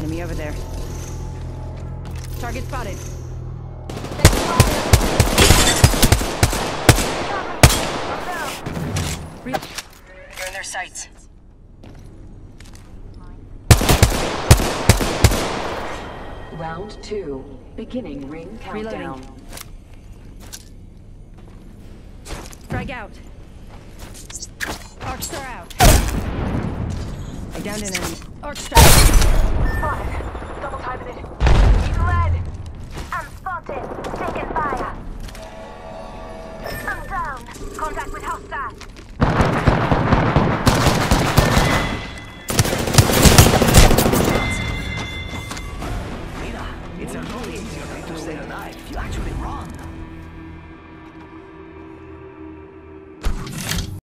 Enemy over there. Target spotted. Re- You're in their sights. Round two. Beginning ring countdown. Reloading. Frag out. Arc Star out. I downed an enemy. Arc strike. Spotted. Double timing it. Need lead. I'm spotted. Taking fire. I'm down. Contact with hostile. Mira, it's a lot easier to stay alive if you actually